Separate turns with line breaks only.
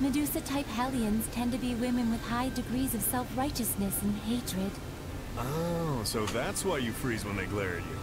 Medusa-type Hellions tend to be women with high degrees of self-righteousness and hatred.
Oh, so that's why you freeze when they glare at you.